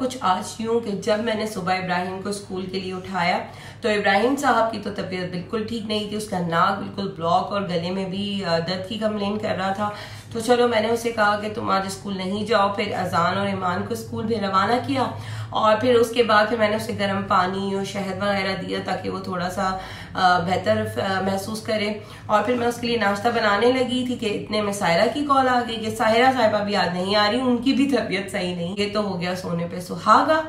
कुछ आज यूँ कि जब मैंने सुबह इब्राहिम को स्कूल के लिए उठाया तो इब्राहिम साहब की तो तबीयत बिल्कुल ठीक नहीं थी, उसका नाक बिल्कुल ब्लॉक और गले में भी दर्द की कंप्लेन कर रहा था। तो चलो, मैंने उसे कहा कि तुम आज स्कूल नहीं जाओ, फिर अजान और ईमान को स्कूल भी रवाना किया और फिर उसके बाद फिर मैंने उसे गर्म पानी और शहद वगैरह दिया ताकि वो थोड़ा सा बेहतर महसूस करे। और फिर मैं उसके लिए नाश्ता बनाने लगी थी कि इतने में सायरा की कॉल आ गई कि सायरा साहिबा भी आज नहीं आ रही, उनकी भी तबीयत सही नहीं। ये तो हो गया सोने पे सुहागा।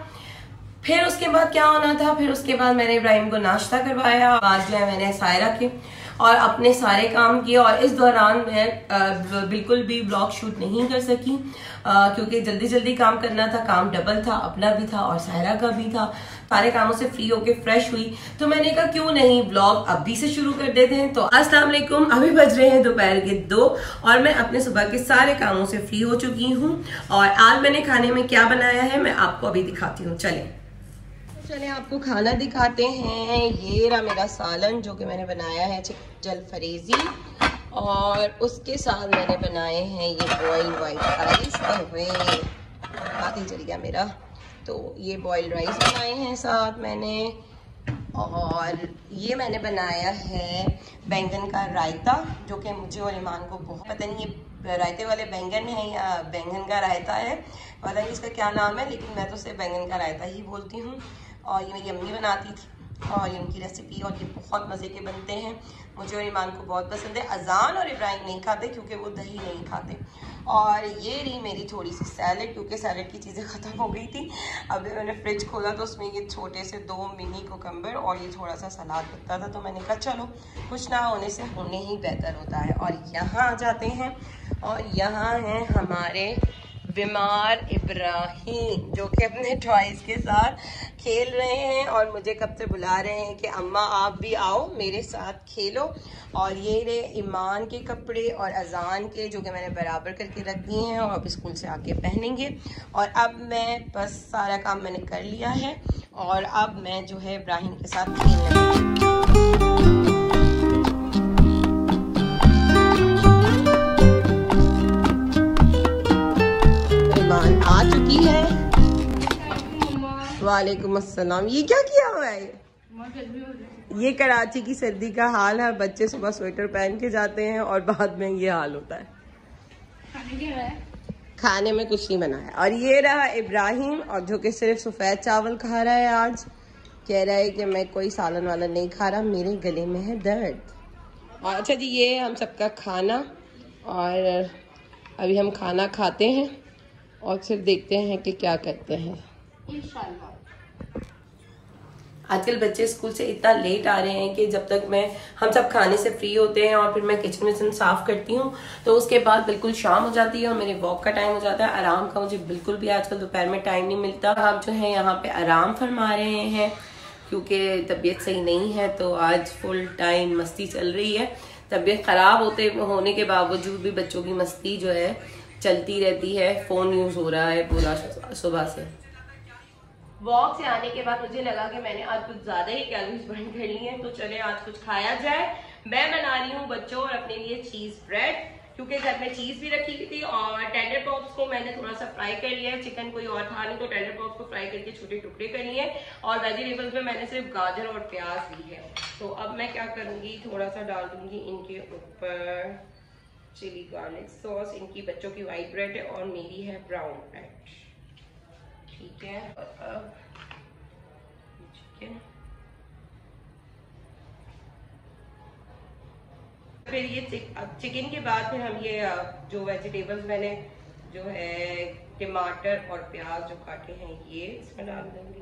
फिर उसके बाद क्या होना था? फिर उसके बाद मैंने इब्राहिम को नाश्ता करवाया आज जो है मैंने सायरा के और अपने सारे काम किए और इस दौरान मैं बिल्कुल भी ब्लॉग शूट नहीं कर सकी क्योंकि जल्दी जल्दी काम करना था, काम डबल था, अपना भी था और सायरा का भी था। सारे कामों से फ्री होके फ्रेश हुई। तो मैंने कहा, क्यों नहीं? ब्लॉग अभी से शुरू कर देते हैं। तो अस्सलाम वालेकुम, अभी बज रहे हैं दोपहर के दो और मैं अपने सुबह के सारे कामों से फ्री हो चुकी हूँ। और आज मैंने खाने में क्या बनाया है, मैं आपको अभी दिखाती हूँ। चले। चले, आपको खाना दिखाते हैं। ये रहा मेरा सालन, जो कि मैंने बनाया है जल फरेजी। और उसके साथ मैंने बनाए हैं ये बॉयल वाइट राइस बात ही चल गया मेरा। तो ये बॉयल राइस बनाए हैं साथ मैंने। और ये मैंने बनाया है बैंगन का रायता, जो कि मुझे और ईमान को बहुत, पता नहीं ये रायते वाले बैंगन है या बैंगन का रायता है। पता नहीं इसका क्या नाम है, लेकिन मैं तो सिर्फ़ बैंगन का रायता ही बोलती हूँ। और ये मेरी अम्मी बनाती थी और ये उनकी रेसिपी और ये बहुत मज़े के बनते हैं। मुझे और ईमान को बहुत पसंद है। अजान और इब्राहिम नहीं खाते क्योंकि वो दही नहीं खाते। और ये रही मेरी थोड़ी सी सैलड क्योंकि सैलड की चीज़ें ख़त्म हो गई थी। अब मैंने फ्रिज खोला तो उसमें ये छोटे से दो मिनी कोकम्बर और ये थोड़ा सा सलाद बचता था। तो मैंने कहा, चलो, कुछ ना होने से होने ही बेहतर होता है। और यहाँ आ जाते हैं और यहाँ हैं हमारे बीमार इब्राहिम, जो कि अपने टॉयज के साथ खेल रहे हैं और मुझे कब से बुला रहे हैं कि अम्मा, आप भी आओ, मेरे साथ खेलो। और ये रहे ईमान के कपड़े और अजान के, जो कि मैंने बराबर करके रख दिए हैं और अब स्कूल से आके पहनेंगे। और अब मैं बस सारा काम मैंने कर लिया है और अब मैं जो है इब्राहिम के साथ खेलने वालेकुम अस्सलाम। ये क्या किया हुआ है? ये कराची की सर्दी का हाल है। बच्चे सुबह स्वेटर पहन के जाते हैं और बाद में ये हाल होता है। खाने में कुछ नहीं बनाया। और ये रहा इब्राहिम, और जो कि सिर्फ़ सफ़ेद चावल खा रहा है आज। कह रहा है कि मैं कोई सालन वाला नहीं खा रहा, मेरे गले में है दर्द। और अच्छा जी, ये हम सबका खाना। और अभी हम खाना खाते हैं और फिर देखते हैं कि क्या करते हैं। आजकल बच्चे स्कूल से इतना लेट आ रहे हैं कि जब तक मैं, हम सब खाने से फ्री होते हैं और फिर मैं किचन विचन साफ़ करती हूँ तो उसके बाद बिल्कुल शाम हो जाती है और मेरे वॉक का टाइम हो जाता है। आराम का मुझे बिल्कुल भी आजकल दोपहर में टाइम नहीं मिलता। आप जो है यहाँ पे आराम फरमा रहे हैं, क्योंकि तबीयत सही नहीं है तो आज फुल टाइम मस्ती चल रही है। तबीयत खराब होते, होने के बावजूद भी बच्चों की मस्ती जो है, चलती रहती है। फ़ोन यूज़ हो रहा है पूरा सुबह से। वॉक से आने के बाद मुझे लगा कि मैंने आज कुछ ज़्यादा ही कैलोरीज बर्न कर ली हैं तो चले आज कुछ खाया जाए। मैं बना रही हूँ बच्चों और अपने लिए चीज़ ब्रेड क्योंकि घर में चीज़ भी रखी हुई थी और टेंडर पॉप्स को मैंने थोड़ा सा फ्राई कर लिया है। चिकन कोई और था नहीं तो टेंडर पॉप्स को फ्राई करके छोटे टुकड़े कर लिए और वेजिटेबल्स में मैंने सिर्फ़ गाजर और प्याज ली है। तो अब मैं क्या करूँगी? थोड़ा सा डाल दूँगी इनके ऊपर चिली गार्लिक सॉस इनकी बच्चों की व्हाइट ब्रेड है और मेरी है ब्राउन ब्रेड ठीक है। और अब चिकन फिर ये चिकन के बाद फिर हम ये जो वेजिटेबल्स मैंने जो है, टमाटर और प्याज जो काटे हैं, ये इसमें डाल देंगे।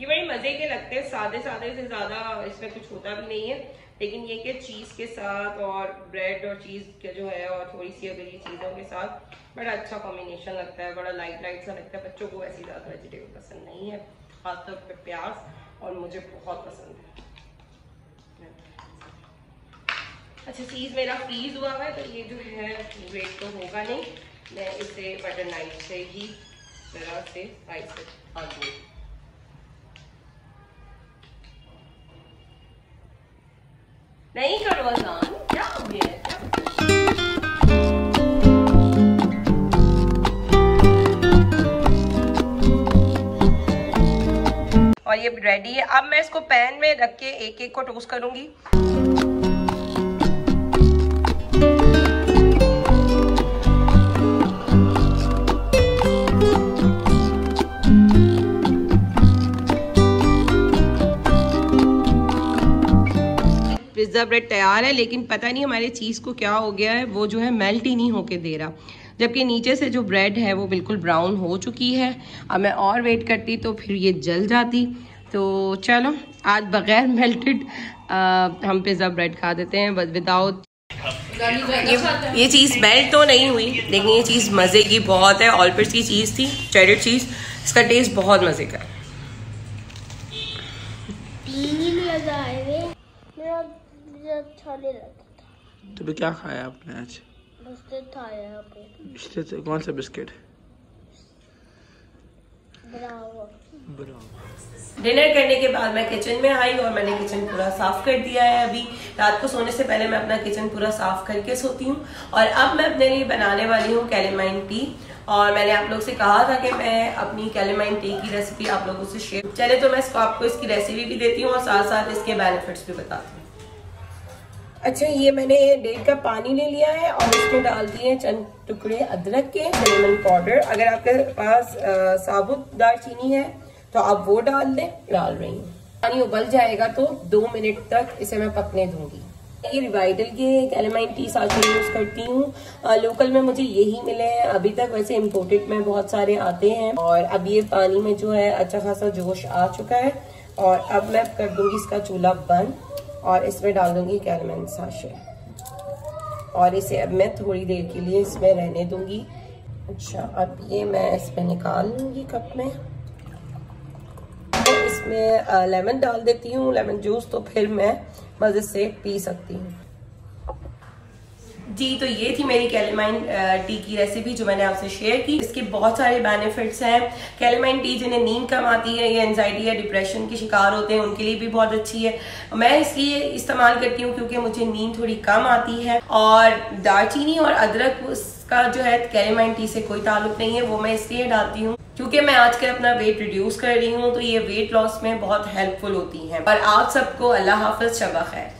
ये बड़े मज़े के लगते हैं सादे सादे से ज़्यादा इसमें कुछ होता भी नहीं है। लेकिन ये कि चीज़ के साथ और ब्रेड और चीज़ के जो है और थोड़ी सी अगर ये चीज़ों के साथ बड़ा अच्छा कॉम्बिनेशन लगता है, बड़ा लाइट लाइट सा लगता है। बच्चों को ऐसी ज़्यादा वेजिटेबल पसंद नहीं है, खासतौर पर प्याज और मुझे बहुत पसंद है। अच्छा चीज़ मेरा फ्रीज हुआ है तो ये जो है वेट तो होगा नहीं। मैं इसे बटर नाइफ से ही, ज़रा से राइस से खा दूँगी नहीं करवासान क्या हो गया और ये रेडी है। अब मैं इसको पैन में रख के एक एक को टोस्ट करूँगी। पिज़्ज़ा ब्रेड तैयार है लेकिन पता नहीं हमारे चीज़ को क्या हो गया है वो जो है मेल्ट ही नहीं होके दे रहा। जबकि नीचे से जो ब्रेड है वो बिल्कुल ब्राउन हो चुकी है। अब मैं और वेट करती तो फिर ये जल जाती। तो चलो आज बगैर मेल्टेड हम पिज़्ज़ा ब्रेड खा देते हैं विदाउट ये, ये चीज़ मेल्ट तो नहीं हुई लेकिन ये चीज़ मज़े की बहुत है। ऑलपिस की चीज़ थी चेडेड चीज़ इसका टेस्ट बहुत मज़े का तो भी क्या खाया आपने आज? बिस्किट बिस्किट कौन सा बिस्किट? डिनर करने के बाद मैं किचन में आई और मैंने किचन पूरा साफ़ कर दिया है अभी। रात को सोने से पहले मैं अपना किचन पूरा साफ़ करके सोती हूँ। और अब मैं अपने लिए बनाने वाली हूँ कैलेमाइन टी। और मैंने आप लोग से कहा था कि मैं अपनी कैलेमाइन टी की रेसिपी आप लोगों से शेयर चले तो मैं इसको आपको इसकी रेसिपी भी देती हूँ और साथ साथ इसके बेनिफिट्स भी बताती हूँ। अच्छा ये मैंने डेढ़ कप पानी ले लिया है और इसमें डाल दिए चंद टुकड़े अदरक के, लेमन पाउडर। अगर आपके पास साबुत दालचीनी है तो आप वो डाल दें, डाल रही हूँ। पानी उबल जाएगा तो दो मिनट तक इसे मैं पकने दूँगी। ये रिवाइडल के एक कैलेमाइन टी साथ में यूज़ करती हूँ। लोकल में मुझे यही मिले हैं। अभी तक वैसे इम्पोर्टेड में बहुत सारे आते हैं और अब ये पानी में जो है अच्छा खासा जोश आ चुका है। और अब मैं कर दूँगी इसका चूल्हा बंद। और इसमें डाल दूँगी कैरमेन साशे। और इसे अब मैं थोड़ी देर के लिए इसमें रहने दूँगी। अच्छा अब ये मैं इसमें निकाल लूँगी कप में। इसमें लेमन डाल देती हूँ। लेमन जूस तो फिर मैं मज़े से पी सकती हूँ। जी तो ये थी मेरी कैलेमाइन टी की रेसिपी जो मैंने आपसे शेयर की। इसके बहुत सारे बेनिफिट्स हैं। कैलेमाइन टी जिन्हें नींद कम आती है या एनजाइटी या डिप्रेशन के शिकार होते हैं, उनके लिए भी बहुत अच्छी है। मैं इसलिए इस्तेमाल करती हूँ क्योंकि मुझे नींद थोड़ी कम आती है और दालचीनी और अदरक का जो है कैलेमाइन टी से कोई ताल्लुक नहीं है, वो मैं इसलिए डालती हूँ क्योंकि मैं आजकल अपना वेट रिड्यूस कर रही हूँ तो ये वेट लॉस में बहुत हेल्पफुल होती है। और आप सबको अल्लाह हाफिज शबा खैर।